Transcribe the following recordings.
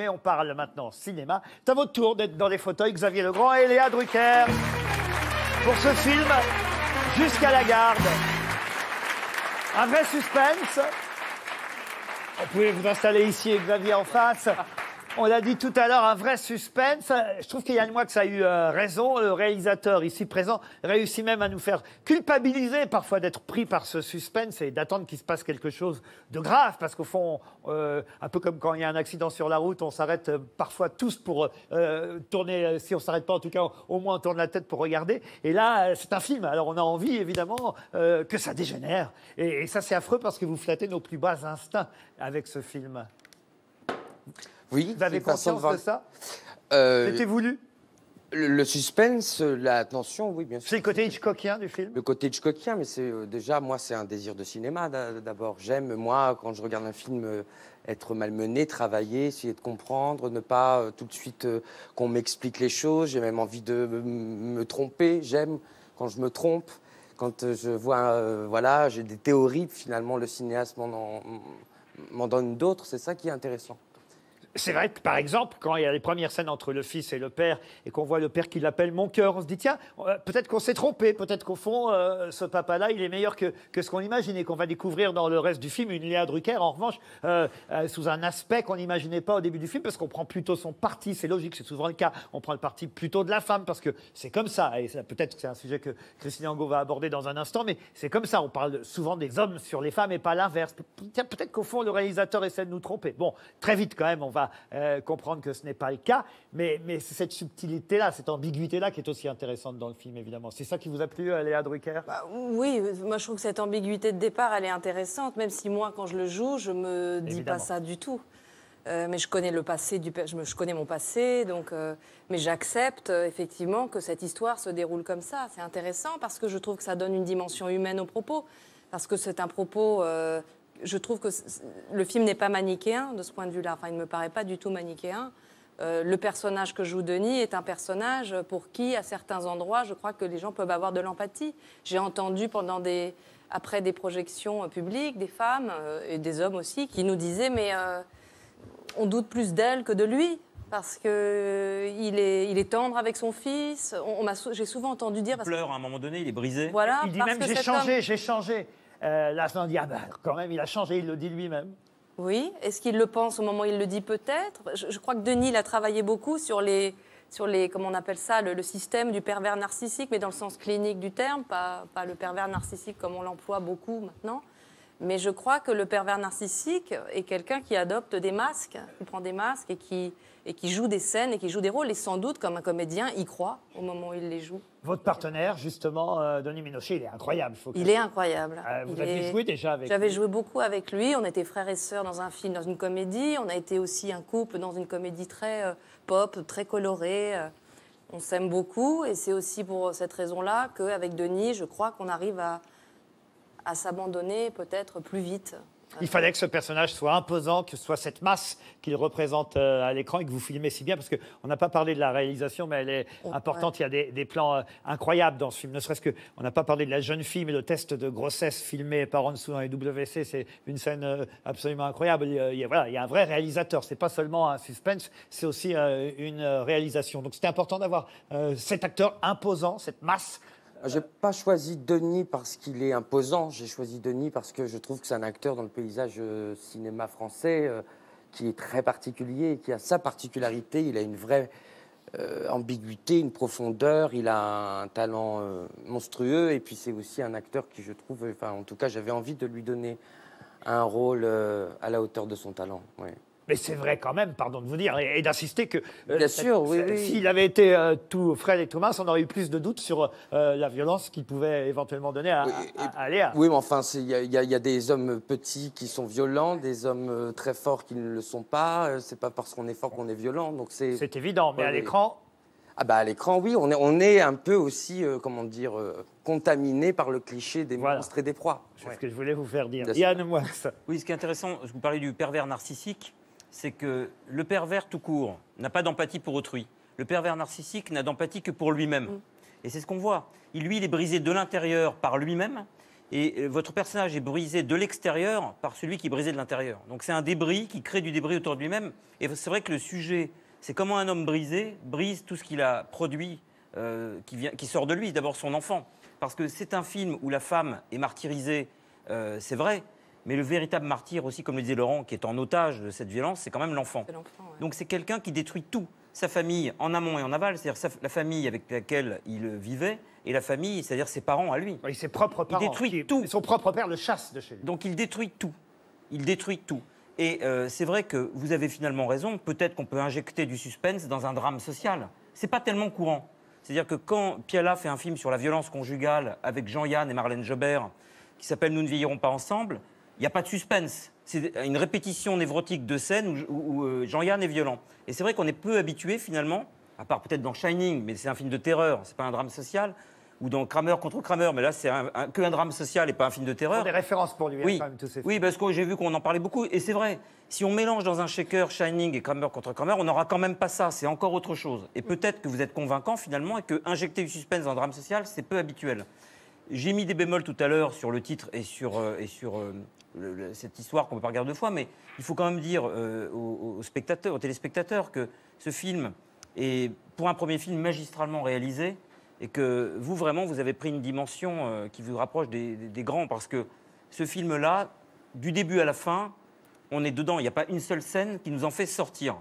mais on parle maintenant cinéma. C'est à votre tour d'être dans les fauteuils, Xavier Legrand et Léa Drucker, pour ce film Jusqu'à la garde. Un vrai suspense. Vous pouvez vous installer ici, Xavier, en face. On l'a dit tout à l'heure, un vrai suspense. Je trouve qu'il y a Yann Moix a eu euh, raison. Le réalisateur ici présent réussit même à nous faire culpabiliser parfois d'être pris par ce suspense et d'attendre qu'il se passe quelque chose de grave. Parce qu'au fond, euh, un peu comme quand il y a un accident sur la route, on s'arrête euh, parfois tous pour tourner, si on s'arrête pas en tout cas, au moins on tourne la tête pour regarder. Et là, c'est un film. Alors on a envie évidemment que ça dégénère. Et, et ça c'est affreux parce que vous flattez nos plus bas instincts avec ce film. Oui, Vous avez conscience de ça Euh, C'était voulu le, le suspense, la tension, oui, bien sûr. C'est le côté Hitchcockien du film Le côté Hitchcockien, mais c'est euh, déjà, moi, c'est un désir de cinéma d'a- d'abord. J'aime, moi, quand je regarde un film, euh, être malmené, travailler, essayer de comprendre, ne pas euh, tout de suite qu'on m'explique les choses. J'ai même envie de me, tromper. J'aime quand je me trompe, quand je vois, voilà, j'ai des théories, finalement, le cinéaste m'en en- m'en donne d'autres. C'est ça qui est intéressant. C'est vrai que, par exemple, quand il y a les premières scènes entre le fils et le père, et qu'on voit le père qui l'appelle mon cœur, on se dit, tiens, euh, peut-être qu'on s'est trompé, peut-être qu'au fond, euh, ce papa-là, il est meilleur que, ce qu'on imagine, et qu'on va découvrir dans le reste du film une Léa Drucker, en revanche, euh, sous un aspect qu'on n'imaginait pas au début du film, parce qu'on prend plutôt son parti, c'est logique, c'est souvent le cas, on prend le parti plutôt de la femme, parce que c'est comme ça, et peut-être que c'est un sujet que Christine Angot va aborder dans un instant, mais c'est comme ça, on parle souvent des hommes sur les femmes et pas l'inverse. Tiens, peut-être qu'au fond, le réalisateur essaie de nous tromper. Bon, très vite quand même, on va euh, comprendre que ce n'est pas le cas, mais, mais c'est cette subtilité-là, cette ambiguïté-là qui est aussi intéressante dans le film, évidemment. C'est ça qui vous a plu, euh, Léa Drucker? Bah, oui, moi je trouve que cette ambiguïté de départ, elle est intéressante, même si moi, quand je le joue, je me dis pas ça du tout. Euh, mais je connais le passé du je, connais mon passé, donc euh, mais j'accepte euh, effectivement que cette histoire se déroule comme ça. C'est intéressant parce que je trouve que ça donne une dimension humaine au propos, parce que c'est un propos. Je trouve que le film n'est pas manichéen de ce point de vue-là. Enfin, il ne me paraît pas du tout manichéen. Euh, le personnage que joue Denis est un personnage pour qui, à certains endroits, je crois que les gens peuvent avoir de l'empathie. J'ai entendu pendant des, après des projections euh, publiques des femmes euh, et des hommes aussi qui nous disaient mais euh, on doute plus d'elle que de lui parce que euh, il est, il est tendre avec son fils. On, on j'ai souvent entendu dire Il parce pleure à un moment donné, il est brisé. voilà Il dit parce même j'ai changé, homme- j'ai changé. Euh, là, on dit ah ben, quand même, il a changé, il le dit lui-même. Oui, est-ce qu'il le pense au moment où il le dit peut-être? Je, crois que Denis a travaillé beaucoup sur les, sur les comment on appelle ça, le, système du pervers narcissique, mais dans le sens clinique du terme, pas le pervers narcissique comme on l'emploie beaucoup maintenant. Mais je crois que le pervers narcissique est quelqu'un qui adopte des masques, qui prend des masques et qui, et qui joue des scènes et qui joue des rôles, et sans doute, comme un comédien, y croit au moment où il les joue. Votre partenaire, justement, euh, Denis Ménochet, il est incroyable. faut Il est incroyable. Euh, vous Il aviez est- joué déjà avec J'avais joué beaucoup avec lui. On était frères et sœurs dans un film, dans une comédie. On a été aussi un couple dans une comédie très euh, pop, très colorée. On s'aime beaucoup et c'est aussi pour cette raison-là qu'avec Denis, je crois qu'on arrive à, à s'abandonner peut-être plus vite. Il fallait que ce personnage soit imposant, que ce soit cette masse qu'il représente euh, à l'écran et que vous filmez si bien, parce qu'on n'a pas parlé de la réalisation, mais elle est Oh, importante. Il y a des, des plans euh, incroyables dans ce film, ne serait-ce que on n'a pas parlé de la jeune fille, mais le test de grossesse filmé par en dessous dans les WC, c'est une scène euh, absolument incroyable. Il y a, il y a- voilà, il y a un vrai réalisateur. C'est pas seulement un suspense, c'est aussi une réalisation. Donc c'était important d'avoir cet acteur imposant, cette masse. J'ai pas choisi Denis parce qu'il est imposant. J'ai choisi Denis parce que je trouve que c'est un acteur dans le paysage euh, cinéma français euh, qui est très particulier, qui a sa particularité. Il a une vraie euh, ambiguïté, une profondeur. Il a un talent euh, monstrueux. Et puis c'est aussi un acteur qui, je trouve, enfin, en tout cas, j'avais envie de lui donner un rôle euh, à la hauteur de son talent. ouais. Mais c'est vrai quand même, pardon de vous dire, et, et d'insister que euh, Bien sûr, oui, s'il avait été euh, tout frêle et tout mince, on aurait eu plus de doutes sur euh, la violence qu'il pouvait éventuellement donner à, Oui, à- et- à Léa. Oui, mais enfin, il y, a- y y des hommes petits qui sont violents, des hommes euh, très forts qui ne le sont pas. C'est pas parce qu'on est fort qu'on est violent. Donc c'est. C'est évident, mais Ouais, à l'écran, Ah bah à l'écran, oui, on est, on est un peu aussi, euh, comment dire, euh, contaminé par le cliché des Voilà. monstres et des proies. c'est ce que je voulais vous faire dire. Yann Moix. Oui, ce qui est intéressant, je vous parlais du pervers narcissique, c'est que le pervers tout court n'a pas d'empathie pour autrui. Le pervers narcissique n'a d'empathie que pour lui-même. Et c'est ce qu'on voit. Il, lui, il est brisé de l'intérieur par lui-même. Et euh, votre personnage est brisé de l'extérieur par celui qui est brisé de l'intérieur. Donc c'est un débris qui crée du débris autour de lui-même. Et c'est vrai que le sujet, c'est comment un homme brisé brise tout ce qu'il a produit, euh, qui, vient, qui sort de lui, d'abord son enfant. Parce que c'est un film où la femme est martyrisée, euh, c'est vrai, mais le véritable martyr aussi, comme le disait Laurent, qui est en otage de cette violence, c'est quand même l'enfant. Ouais. Donc c'est quelqu'un qui détruit tout. Sa famille en amont et en aval, c'est-à-dire sa- la famille avec laquelle il vivait, et la famille, c'est-à-dire ses parents à lui. Oui, ses propres parents. détruit qui- tout. Son propre père le chasse de chez lui. Donc il détruit tout. Il détruit tout. Et euh, c'est vrai que vous avez finalement raison. Peut-être qu'on peut injecter du suspense dans un drame social. C'est pas tellement courant. C'est-à-dire que quand Piala fait un film sur la violence conjugale avec Jean-Yann et Marlène Jobert, qui s'appelle Nous ne vieillirons pas ensemble, il n'y a pas de suspense. C'est une répétition névrotique de scènes où, où- euh, Jean-Yann est violent. Et c'est vrai qu'on est peu habitué finalement, à part peut-être dans Shining, mais c'est un film de terreur, c'est pas un drame social, ou dans Kramer contre Kramer, mais là c'est un- un- que un drame social et pas un film de terreur. des références pour lui, Oui, quand même, tous ces oui parce que j'ai vu qu'on en parlait beaucoup. Et c'est vrai, si on mélange dans un shaker Shining et Kramer contre Kramer, on n'aura quand même pas ça. C'est encore autre chose. Et peut-être que vous êtes convaincant finalement et que injecter du suspense dans un drame social, c'est peu habituel. J'ai mis des bémols tout à l'heure sur le titre et sur, euh, et sur euh, cette histoire qu'on peut pas regarder deux fois, mais il faut quand même dire euh, aux, spectateurs, aux téléspectateurs, que ce film est, pour un premier film, magistralement réalisé et que vous, vraiment, vous avez pris une dimension euh, qui vous rapproche des grands, parce que ce film-là, du début à la fin, on est dedans. Il n'y a pas une seule scène qui nous en fait sortir.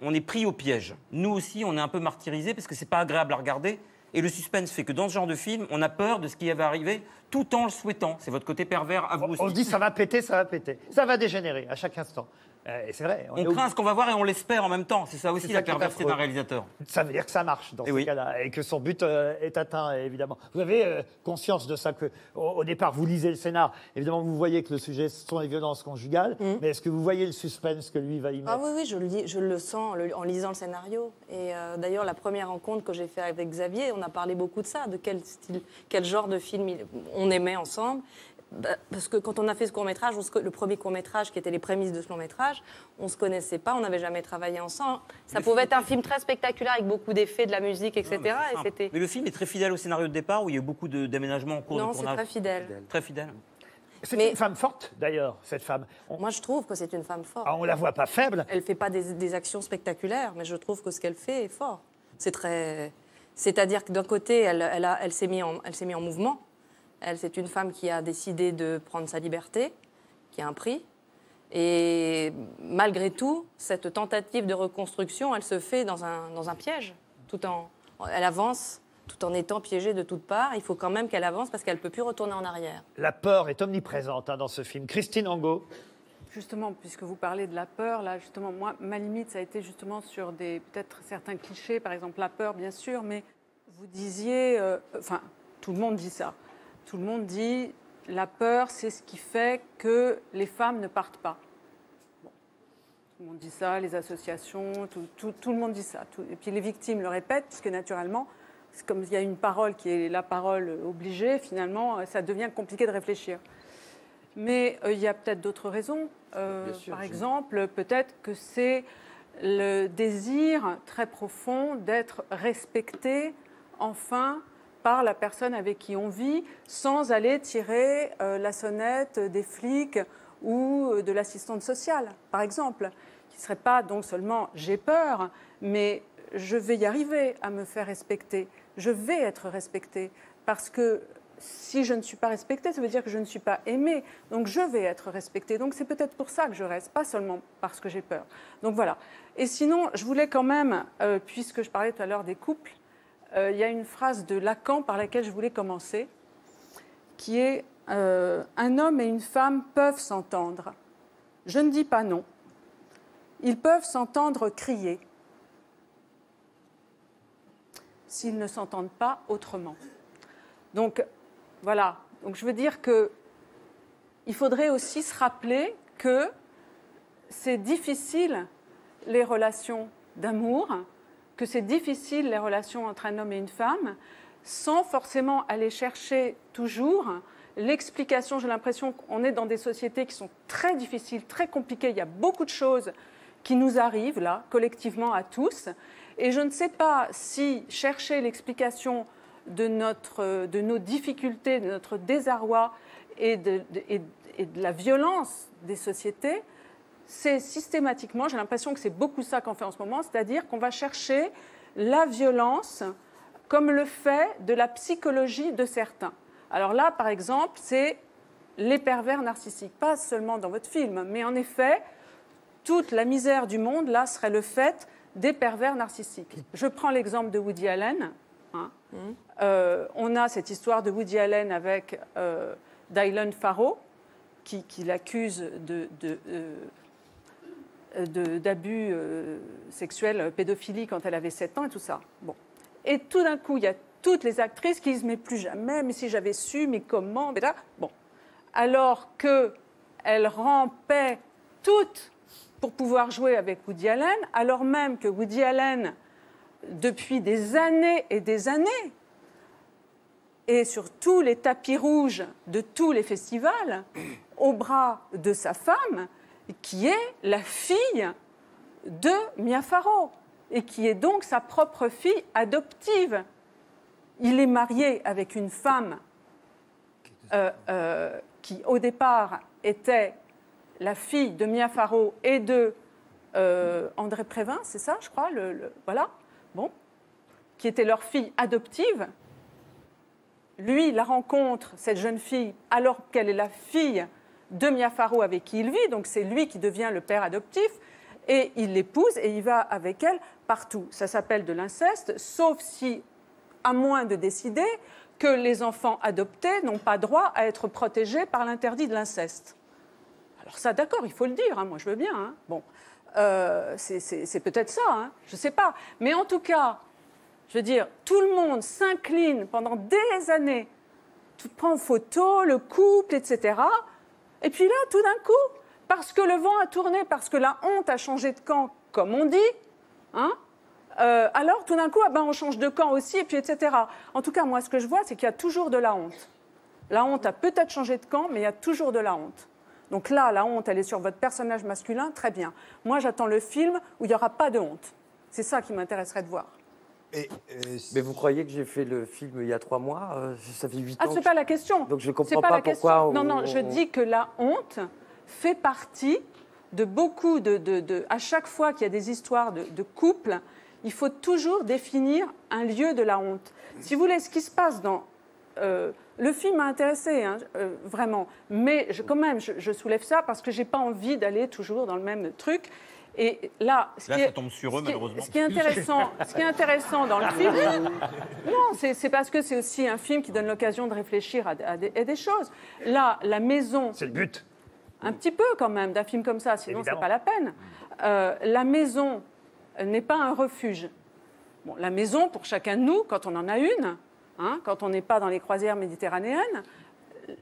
On est pris au piège. Nous aussi, on est un peu martyrisés parce que c'est pas agréable à regarder. Et le suspense fait que dans ce genre de film, on a peur de ce qui va arriver tout en le souhaitant. C'est votre côté pervers à vous aussi. On se dit ça va péter, ça va péter. Ça va dégénérer à chaque instant. Euh, et c'est vrai. On craint ce qu'on va voir et on l'espère en même temps. C'est ça aussi la perversité d'un réalisateur. Ça veut dire que ça marche dans Eh ce oui. cas-là et que son but euh, est atteint, évidemment. Vous avez euh, conscience de ça que, au, au départ, vous lisez le scénar. Évidemment, vous voyez que le sujet ce sont les violences conjugales. Mais est-ce que vous voyez le suspense que lui va y mettre Ah oui, oui, je le, lis- je le sens en le- en lisant le scénario. Et euh, d'ailleurs, la première rencontre que j'ai faite avec Xavier, on a parlé beaucoup de ça, de quel style, quel genre de film il- on aimait ensemble. Bah, Parce que quand on a fait ce court-métrage, on se co- le premier court-métrage qui était les prémices de ce long-métrage, on ne se connaissait pas, on n'avait jamais travaillé ensemble. Ça pouvait être un film très spectaculaire avec beaucoup d'effets, de la musique, etc. Non, mais c'est et le film est très fidèle au scénario de départ où il y a eu beaucoup d'aménagements en cours Non, de c'est tournage. très fidèle. Très fidèle. C'est mais- une femme forte, d'ailleurs, cette femme. On, Moi, je trouve que c'est une femme forte. ah, on la voit pas faible. Elle fait pas des, des actions spectaculaires, mais je trouve que ce qu'elle fait est fort. C'est très. C'est-à-dire que d'un côté, elle, elle, a- elle s'est mise mis en mouvement. Elle, c'est une femme qui a décidé de prendre sa liberté, qui a un prix. Et malgré tout, cette tentative de reconstruction, elle se fait dans un, dans un piège. Tout en, elle avance tout en étant piégée de toutes parts. Il faut quand même qu'elle avance parce qu'elle ne peut plus retourner en arrière. La peur est omniprésente hein, dans ce film. Christine Angot. Justement, puisque vous parlez de la peur, là, justement, moi, ma limite, ça a été justement sur des, peut-être certains clichés, par exemple la peur, bien sûr, mais vous disiez, euh, enfin, tout le monde dit ça. Tout le monde dit, la peur, c'est ce qui fait que les femmes ne partent pas. Bon. Tout le monde dit ça, les associations, tout, tout- tout le monde dit ça. Tout- et puis les victimes le répètent, puisque naturellement, c'est comme il y a une parole qui est la parole obligée, finalement, euh, ça devient compliqué de réfléchir. Mais euh, il y a peut-être d'autres raisons. Euh, sûr, par exemple, peut-être que c'est le désir très profond d'être respecté, enfin, par la personne avec qui on vit, sans aller tirer euh, la sonnette des flics ou euh, de l'assistante sociale, par exemple, qui ne serait pas donc seulement j'ai peur, mais je vais y arriver à me faire respecter, je vais être respectée, parce que si je ne suis pas respectée, ça veut dire que je ne suis pas aimée. Donc je vais être respectée. Donc c'est peut-être pour ça que je reste, pas seulement parce que j'ai peur. Donc voilà. Et sinon, je voulais quand même, euh, puisque je parlais tout à l'heure des couples, euh, il y a une phrase de Lacan par laquelle je voulais commencer, qui est euh, Un homme et une femme peuvent s'entendre. Je ne dis pas non. Ils peuvent s'entendre crier s'ils ne s'entendent pas autrement. Donc voilà. Je veux dire que il faudrait aussi se rappeler que c'est difficile les relations d'amour, que c'est difficile les relations entre un homme et une femme, sans forcément aller chercher toujours l'explication. J'ai l'impression qu'on est dans des sociétés qui sont très difficiles, très compliquées. Il y a beaucoup de choses qui nous arrivent là, collectivement à tous. Et je ne sais pas si chercher l'explication de, de nos difficultés, de notre désarroi, et de, et de la violence des sociétés, c'est systématiquement, j'ai l'impression que c'est beaucoup ça qu'on fait en ce moment, c'est-à-dire qu'on va chercher la violence comme le fait de la psychologie de certains. Alors là, par exemple, c'est les pervers narcissiques, pas seulement dans votre film, mais en effet, toute la misère du monde, là, serait le fait des pervers narcissiques. Je prends l'exemple de Woody Allen. hein. Euh, on a cette histoire de Woody Allen avec euh, Dylan Farrow, qui, qui l'accuse de, de, euh, de- d'abus euh, sexuels, euh, pédophilie quand elle avait 7 ans et tout ça. Bon. Et tout d'un coup, il y a toutes les actrices qui disent mais plus jamais, mais si j'avais su, mais comment, bon. Alors qu'elles rampaient toutes pour pouvoir jouer avec Woody Allen, alors même que Woody Allen, depuis des années et des années, et sur tous les tapis rouges de tous les festivals, au bras de sa femme, qui est la fille de Mia Farrow, et qui est donc sa propre fille adoptive. Il est marié avec une femme euh, euh, qui, au départ, était la fille de Mia Farrow et de euh, André Prévin, c'est ça, je crois, voilà, bon, qui était leur fille adoptive. Lui, la rencontre, cette jeune fille, alors qu'elle est la fille de Mia avec qui il vit, donc c'est lui qui devient le père adoptif, et il l'épouse et il va avec elle partout. Ça s'appelle de l'inceste, sauf si, à moins de décider que les enfants adoptés n'ont pas droit à être protégés par l'interdit de l'inceste. Alors ça, d'accord, il faut le dire, hein, moi je veux bien. hein. Bon, Euh, c'est peut-être ça, hein, je ne sais pas. Mais en tout cas, je veux dire, tout le monde s'incline pendant des années, tout prend en photo, le couple, etc. Et puis là, tout d'un coup, parce que le vent a tourné, parce que la honte a changé de camp, comme on dit, hein, euh, alors tout d'un coup, ah ben, on change de camp aussi, et puis etc. En tout cas, moi, ce que je vois, c'est qu'il y a toujours de la honte. La honte a peut-être changé de camp, mais il y a toujours de la honte. Donc là, la honte, elle est sur votre personnage masculin, très bien. Moi, j'attends le film où il n'y aura pas de honte. C'est ça qui m'intéresserait de voir. Et, euh, Mais vous croyez que j'ai fait le film il y a trois mois euh, Ça fait huit Ah, ans. c'est que pas la question. Donc je C'est comprends pas, pas la pourquoi on- Non, non, je dis que la honte fait partie de beaucoup de. de- de- à chaque fois qu'il y a des histoires de, de couple, il faut toujours définir un lieu de la honte. Si vous voulez, ce qui se passe dans. euh, le film m'a intéressé, hein, euh, vraiment. Mais je- quand même, je, je soulève ça parce que j'ai pas envie d'aller toujours dans le même truc. Et là, ce Là, qui ça est- tombe sur eux, ce qui est- malheureusement. Ce qui est intéressant, ce qui est intéressant dans le film, non, c'est parce que c'est aussi un film qui donne l'occasion de réfléchir à, à des, à des choses. Là, la maison, C'est le but. un petit peu quand même, d'un film comme ça, sinon c'est pas la peine. Euh, la maison n'est pas un refuge. Bon, la maison, pour chacun de nous, quand on en a une, hein, quand on n'est pas dans les croisières méditerranéennes,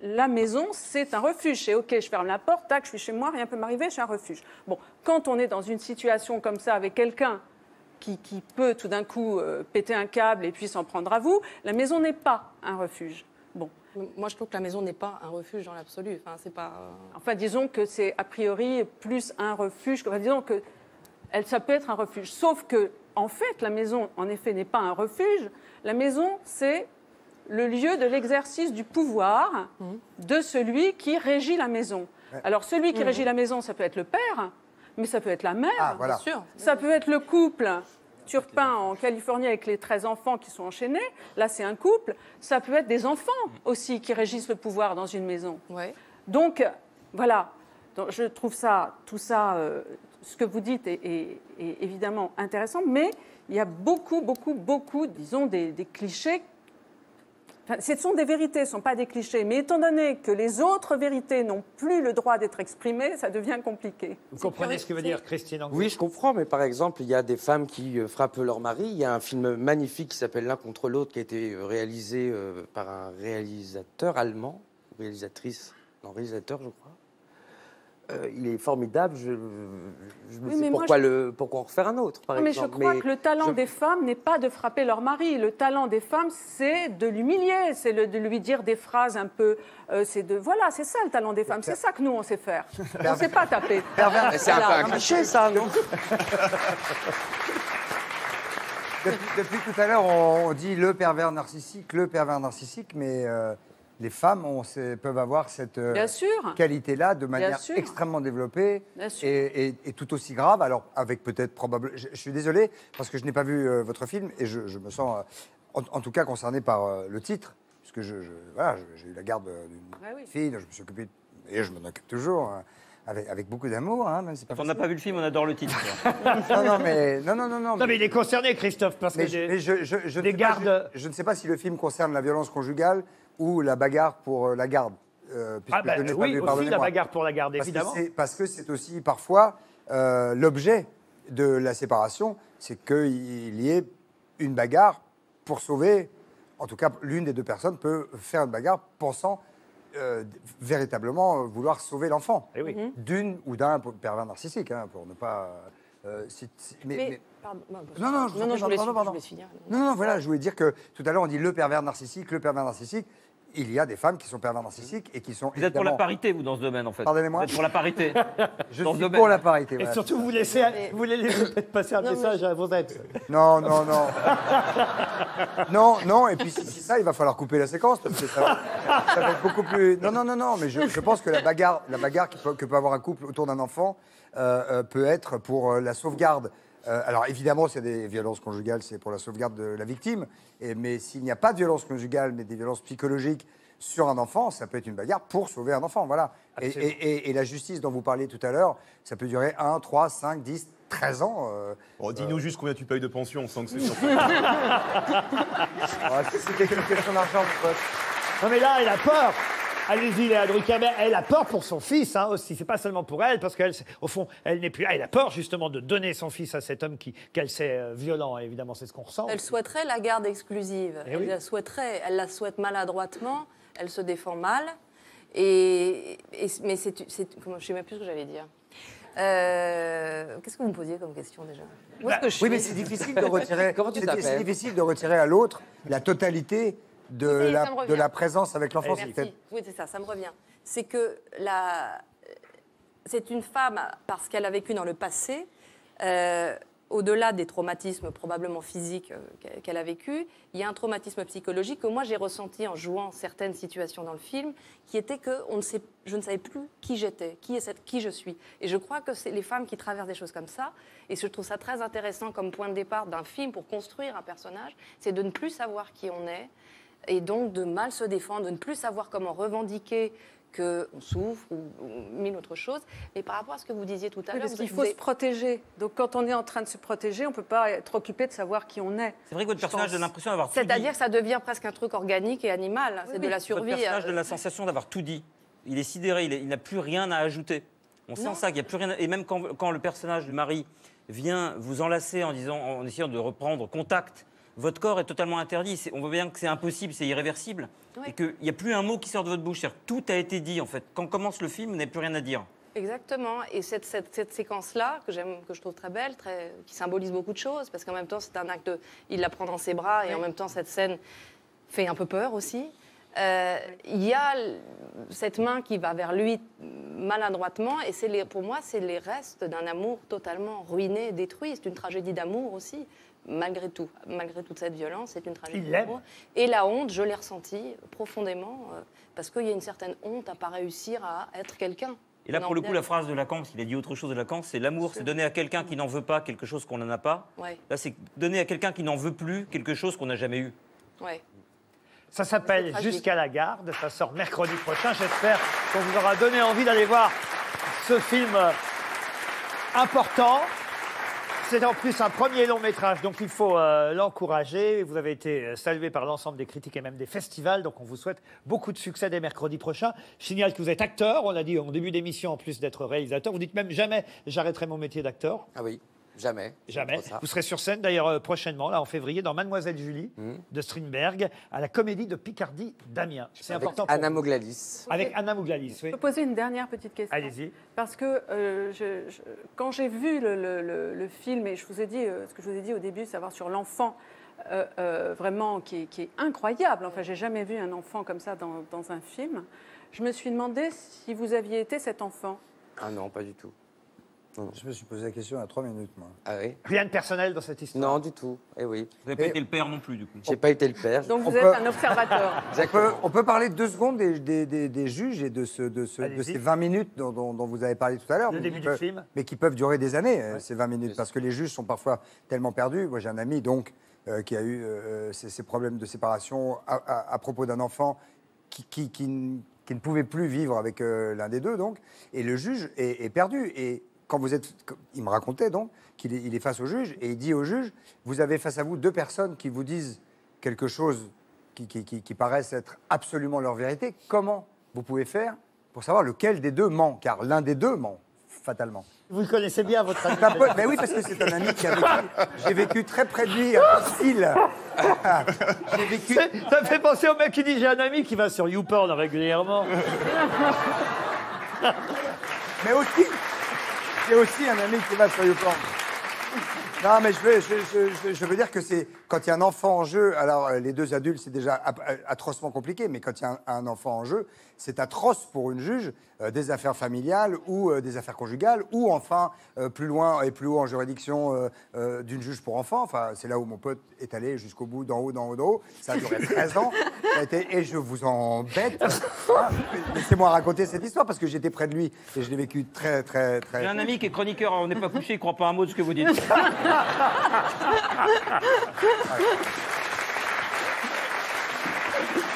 la maison, c'est un refuge. C'est OK, je ferme la porte, tac, je suis chez moi, rien peut m'arriver, c'est un refuge. Bon, quand on est dans une situation comme ça avec quelqu'un qui, qui peut tout d'un coup euh, péter un câble et puis s'en prendre à vous, la maison n'est pas un refuge. Bon, Moi, je trouve que la maison n'est pas un refuge dans l'absolu. Enfin, c'est pas. euh, Enfin, disons que c'est a priori plus un refuge. Enfin, disons que elle, ça peut être un refuge. Sauf que, en fait, la maison, en effet, n'est pas un refuge. La maison, c'est le lieu de l'exercice du pouvoir de celui qui régit la maison. Alors, celui qui régit la maison, ça peut être le père, mais ça peut être la mère. Ah, voilà. Bien sûr. Ça peut être le couple Turpin en Californie avec les 13 enfants qui sont enchaînés. Là, c'est un couple. Ça peut être des enfants aussi qui régissent le pouvoir dans une maison. Ouais. Donc, voilà. Donc, je trouve ça, tout ça, euh, ce que vous dites est, est- est évidemment intéressant, mais il y a beaucoup, beaucoup, beaucoup, disons, des, des clichés. Ce sont des vérités, ce ne sont pas des clichés. Mais étant donné que les autres vérités n'ont plus le droit d'être exprimées, ça devient compliqué. Vous comprenez ce que veut dire Christine Angot Oui, je comprends, mais par exemple, il y a des femmes qui euh, frappent leur mari. Il y a un film magnifique qui s'appelle L'un contre l'autre, qui a été euh, réalisé euh, par un réalisateur allemand, réalisatrice, non, réalisateur, je crois. Euh, il est formidable. Je, je me Oui, dis pourquoi, je- le, pourquoi en refaire un autre, par Non, mais exemple. je crois Mais que le talent je- des femmes n'est pas de frapper leur mari. Le talent des femmes, c'est de l'humilier, c'est de lui dire des phrases un peu. euh, c'est de voilà, c'est ça le talent des femmes. C'est ça que nous on sait faire. On ne sait pas taper. Mais C'est un peu un cliché, ça, non Depuis, depuis tout à l'heure, on, on dit le pervers narcissique, le pervers narcissique, mais euh, les femmes ont peuvent avoir cette euh, qualité-là de manière extrêmement développée et, et- et tout aussi grave. Alors, avec peut-être probablement. Je, je suis désolé parce que je n'ai pas vu euh, votre film et je, je me sens, euh, en, en tout cas, concerné par euh, le titre, puisque je, je- voilà, je- j'ai eu la garde d'une Ouais, oui. fille, dont je me suis occupé, et je m'en occupe toujours. hein, avec, avec beaucoup d'amour, hein, On n'a pas vu le film, on adore le titre. Non, non, mais non, non, non, non. Non, mais il est concerné, Christophe, parce Mais que. je, des- mais je- je- je ne des sais pas, gardes- je- je ne sais pas si le film concerne la violence conjugale ou la bagarre pour euh, la garde. euh, Ah, bah, je n'ai pas oui, vu, aussi la bagarre pour la garde, évidemment. c'est- Parce que c'est aussi parfois euh, l'objet de la séparation, c'est qu'il y ait une bagarre pour sauver, en tout cas l'une des deux personnes peut faire une bagarre pensant euh, véritablement vouloir sauver l'enfant. Eh oui. D'une ou d'un pervers narcissique, hein, pour ne pas... euh, si- si- mais- Mais, mais- pardon, non, non, non, je vous en non, prie, je voulais, pardon, pardon. je voulais finir. Non, non, voilà, je voulais dire que tout à l'heure, on dit le pervers narcissique, le pervers narcissique. Il y a des femmes qui sont pervers narcissiques et qui sont. Vous êtes pour la parité, vous, dans ce domaine, en fait. Pardonnez-moi Vous êtes pour la parité. Je dans suis ce domaine. pour la parité. Et voilà. surtout, vous laissez, vous les laissez peut-être passer un Non, mais message à vos ex. Non, non, non. non, non, et puis si c'est ça, il va falloir couper la séquence parce que ça, va- ça va être beaucoup plus. Non, non, non, non, mais je, je pense que la bagarre, la bagarre peut- que peut avoir un couple autour d'un enfant euh, euh, peut être pour euh, la sauvegarde. Euh, alors évidemment, c'est des violences conjugales, c'est pour la sauvegarde de la victime. Et, mais s'il n'y a pas de violence conjugale, mais des violences psychologiques sur un enfant, ça peut être une bagarre pour sauver un enfant. Voilà. Et, Absolument. et- et- et la justice dont vous parliez tout à l'heure, ça peut durer 1, 3, 5, 10, 13 ans. euh, Bon, Dis-nous juste combien tu payes de pension, on sent que c'est sur C'était qu'une question d'argent, mon pote. Non, mais là, elle a peur. Allez-y, Léa Drucker, mais elle a peur pour son fils hein, aussi. C'est pas seulement pour elle, parce qu'elle, au fond, elle n'est plus là. Elle a peur justement de donner son fils à cet homme qui, qu'elle sait euh, violent. Et évidemment, c'est ce qu'on ressent. Elle souhaiterait la garde exclusive. Eh elle oui. la souhaiterait. Elle la souhaite maladroitement. Elle se défend mal. Et, et- mais c'est, c'est- comment- je sais même plus ce que j'allais dire. Euh, qu'est-ce que vous me posiez comme question déjà? Où est-ce que je Oui, mais c'est difficile de retirer. Comment tu c'est- t'appelles? C'est difficile de retirer à l'autre la totalité de, la, de présence avec l'enfant. Peut-être- Oui, c'est ça, ça me revient. C'est que la... c'est une femme, parce qu'elle a vécu dans le passé, euh, au-delà des traumatismes probablement physiques euh, qu'elle- qu'elle a vécu, il y a un traumatisme psychologique que moi j'ai ressenti en jouant certaines situations dans le film, qui était que on ne sait, je ne savais plus qui j'étais, qui, est cette, qui je suis. Et je crois que c'est les femmes qui traversent des choses comme ça, et je trouve ça très intéressant comme point de départ d'un film pour construire un personnage, c'est de ne plus savoir qui on est, et donc de mal se défendre, de ne plus savoir comment revendiquer qu'on souffre ou, ou mille autres choses. Mais par rapport à ce que vous disiez tout à Oui, l'heure, parce qu'il vous faut avez- se protéger. Donc quand on est en train de se protéger, on ne peut pas être occupé de savoir qui on est. C'est vrai que votre personnage pense. donne l'impression d'avoir tout dit. c'est-à-dire que ça devient presque un truc organique et animal. c'est de la Votre survie. personnage euh, donne la sensation d'avoir tout dit. Il est sidéré, il est- il n'a plus rien à ajouter. On sent Non. ça, qu'il n'y a plus rien. à- Et même quand, quand le personnage du mari vient vous enlacer en, disant, en essayant de reprendre contact, votre corps est totalement interdit. On voit bien que c'est impossible, c'est irréversible. Oui. Et qu'il n'y a plus un mot qui sort de votre bouche. Tout a été dit, en fait. Quand commence le film, vous n'avez plus rien à dire. Exactement. Et cette, cette- cette séquence-là, que j'aime, que je trouve très belle, très, qui symbolise beaucoup de choses, parce qu'en même temps, c'est un acte. de- il la prend dans ses bras, et en même temps, cette scène fait un peu peur aussi. Euh, Il y a cette main qui va vers lui maladroitement, et c'est les, pour moi, c'est les restes d'un amour totalement ruiné, détruit. C'est une tragédie d'amour aussi, malgré tout. Malgré toute cette violence, c'est une tragédie d'amour. Et la honte, je l'ai ressentie profondément, euh, parce qu'il y a une certaine honte à pas réussir à être quelqu'un. Et là, Non, pour le coup, la phrase de Lacan, parce qu'il a dit autre chose de Lacan, c'est l'amour, c'est donner à quelqu'un qui n'en veut pas quelque chose qu'on n'en a pas. Ouais, Là, c'est donner à quelqu'un qui n'en veut plus quelque chose qu'on n'a jamais eu. ouais. Ça s'appelle. Jusqu'à la garde. Ça sort mercredi prochain. J'espère qu'on vous aura donné envie d'aller voir ce film euh, important. C'est en plus un premier long métrage, donc il faut euh, l'encourager. Vous avez été euh, salué par l'ensemble des critiques et même des festivals, donc on vous souhaite beaucoup de succès dès mercredi prochain. Je signale que vous êtes acteur, on l'a dit en début d'émission, en plus d'être réalisateur. Vous dites même jamais j'arrêterai mon métier d'acteur. Ah oui, jamais. Vous serez sur scène d'ailleurs euh, prochainement, là en février, dans Mademoiselle Julie de Strindberg, à la comédie de Picardie d'Amiens. C'est Avec important pour Anna vous. Moglalis. Avec Anna Mouglalis, oui. Je peux poser une dernière petite question Allez-y. Parce que euh, je- je- quand j'ai vu le, le- le- le film, et je vous ai dit euh, ce que je vous ai dit au début, savoir sur l'enfant, euh, euh, vraiment qui est, qui est incroyable. Enfin, j'ai jamais vu un enfant comme ça dans, dans un film. Je me suis demandé si vous aviez été cet enfant. Ah non, pas du tout. Je me suis posé la question il y a trois minutes, moi. Ah oui Rien de personnel dans cette histoire. Non, du tout. Eh oui. Vous n'avez pas Et- été le père non plus, du coup. J'ai pas été le père. Donc On vous êtes peut- un observateur. On peut, on peut parler deux secondes des, des- des- des juges et de, ce, de, ce- de Allez-y. ces 20 minutes dont, dont- dont vous avez parlé tout à l'heure. Le mais début qui du peuvent- film. Mais qui peuvent durer des années, euh, ces 20 minutes, parce que les juges sont parfois tellement perdus. Moi, j'ai un ami, donc, euh, qui a eu euh, ces, ces problèmes de séparation à, à- à propos d'un enfant qui, qui- qui ne pouvait plus vivre avec euh, l'un des deux, donc. Et le juge est, est perdu. Et quand vous êtes. Il me racontait, donc, qu'il est, il est face au juge, et il dit au juge Vous avez face à vous deux personnes qui vous disent quelque chose qui, qui, qui- qui paraissent être absolument leur vérité. Comment vous pouvez faire pour savoir lequel des deux ment? Car l'un des deux ment, fatalement. Vous le connaissez bien, votre ami. Un peu- ben oui, parce que c'est un ami qui a vécu. J'ai vécu très près de lui à. J'ai vécu. Ça me fait penser au mec qui dit J'ai un ami qui va sur YouPorn régulièrement. Mais aussi, j'ai aussi un ami qui va sur YouPorn. Non, mais je veux, je, je- je- je veux dire que c'est quand il y a un enfant en jeu. Alors, euh, les deux adultes, c'est déjà euh, atrocement compliqué, mais quand il y a un, un enfant en jeu, c'est atroce pour une juge euh, des affaires familiales ou euh, des affaires conjugales, ou enfin euh, plus loin et plus haut en juridiction euh, euh, d'une juge pour enfants. Enfin, c'est là où mon pote est allé jusqu'au bout, d'en haut, d'en haut, d'en haut. Ça a duré 13 ans. Ça a été- et je vous embête. Hein, Laissez-moi raconter cette histoire parce que j'étais près de lui et je l'ai vécu très, très, très. J'ai un ami qui est chroniqueur, on n'est pas couché, il croit pas un mot de ce que vous dites.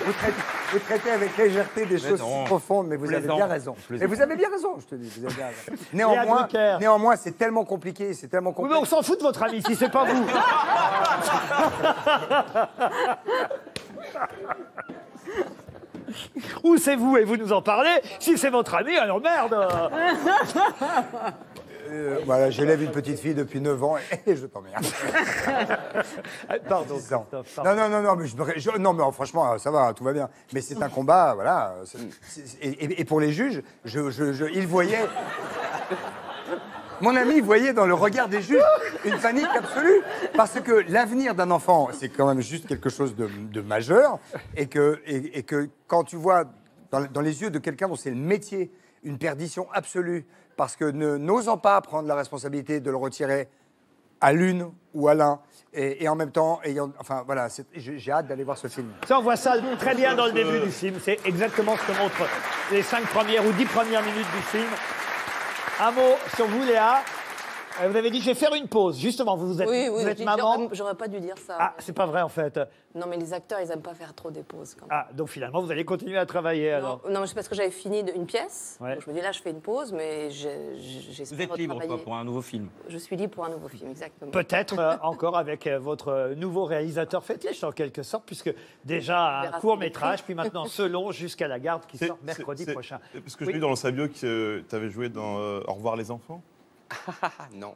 Vous traitez, vous traitez avec légèreté des choses non. profondes, mais vous avez bien raison. Mais vous avez bien raison, je te dis. Vous avez bien raison. Néanmoins, c'est tellement compliqué, c'est tellement Oui, mais on s'en fout de votre ami si c'est pas vous. Ou c'est vous et vous nous en parlez? Si c'est votre ami, alors merde. Euh, voilà, j'élève une petite fille depuis 9 ans et je t'emmerde. Pardon. 10 ans. Christophe, pardon. Non, non, non, non, mais, je, je- non, mais franchement, ça va, tout va bien. Mais c'est un combat, voilà. c'est- c'est- et, et- et pour les juges, je, je, je- ils voyaient. Mon ami voyait dans le regard des juges une panique absolue. Parce que l'avenir d'un enfant, c'est quand même juste quelque chose de, de majeur. Et que, et, et que quand tu vois dans, les yeux de quelqu'un dont c'est le métier une perdition absolue, parce que n'osant pas prendre la responsabilité de le retirer à l'une ou à l'un, et, en même temps, ayant, enfin voilà, j'ai hâte d'aller voir ce film. Ça, on voit ça très bien dans le début du film. C'est exactement ce que montrent les cinq premières ou dix premières minutes du film. Un mot sur vous, Léa. Euh, Vous avez dit, je vais faire une pause. Justement, vous, vous êtes, Oui, oui, vous êtes j'ai- maman. j'aurais- J'aurais pas dû dire ça. Ah, c'est pas vrai en fait. Non, mais les acteurs, ils aiment pas faire trop des pauses. Quand même. Ah, donc finalement, vous allez continuer à travailler alors. Non, non, mais c'est parce que j'avais fini de- une pièce. Ouais. Donc je me dis là, je fais une pause, mais j'ai- j'espère Vous êtes libre, retravailler. quoi, pour un nouveau film. Je suis libre pour un nouveau film, exactement. Peut-être euh, encore avec euh, votre euh, nouveau réalisateur fétiche en quelque sorte, puisque déjà un verra court métrage, puis maintenant ce long jusqu'à la garde qui C'est- sort mercredi c'est- c'est- prochain. Parce que Oui. j'ai lu dans sa bio que tu avais joué dans euh, Au revoir les enfants. Ah non.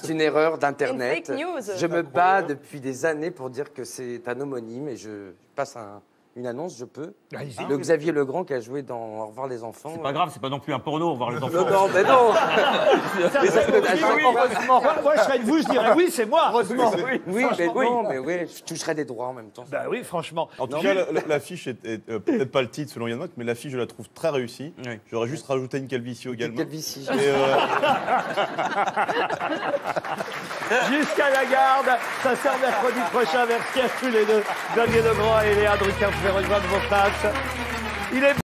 c'est une erreur d'Internet. Je me bats depuis des années pour dire que c'est un homonyme et je passe un- une annonce, je peux. Le Xavier Legrand qui a joué dans Au revoir les enfants. C'est pas grave, c'est pas non plus un porno, voir les enfants. Non, non, mais non heureusement. Moi, moi, je serais de vous, je dirais oui, c'est moi. Heureusement. Oui, mais Franchement, non, mais oui, je toucherai des droits en même temps. Bah oui, franchement. En tout Non, cas, l'affiche est, est, euh, peut-être pas le titre selon Yann Mock, mais l'affiche, je la trouve très réussie. Oui. J'aurais juste rajouté une calvitie également. Calvitie. Jusqu'à la garde, ça sort mercredi prochain vers tous les deux. Xavier Legrand et Léa Drucker, vous pouvez rejoindre vos places. Il est